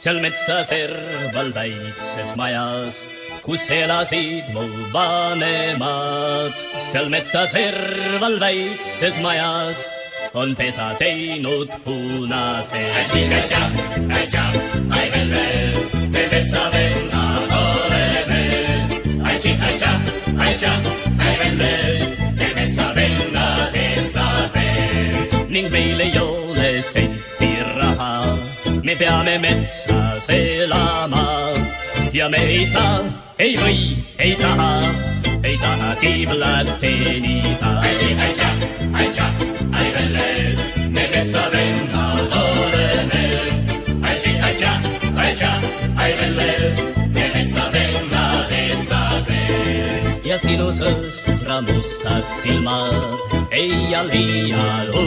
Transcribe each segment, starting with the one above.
seal metsa serval väikses majas, kus elasid mu vanemad. seal metsa serval väikses majas on pesa teinud punase. ätša, ätša, ai veel, me metsavennad oleme. ätši, ätša, ai veel, me metsavennad eestlased. ning meil ei ole senti raha, me peame metsas elama ja me ei saa, ei või, ei taha, ei taha kiblat teenida. ätši, ätša, ätša, ai veel veel, me metsavennad oleme. ätši, ätša, ätša, ai veel veel, me metsavennad eestlased. ja sinu sõstra mustad silmad ei all iial unune,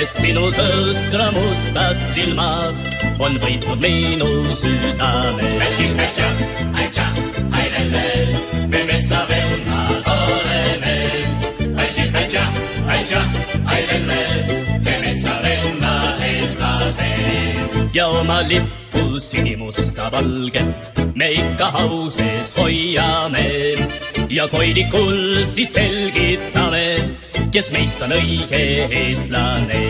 sest sinu sõstra mustad silmad on võitnud minu südame. me metsavennad oleme. me metsavennad eestlased. ja oma lippu sinimusta valget me ikka au sees hoiame ja koidikul siis selgitame, kes meist on õige eestlane.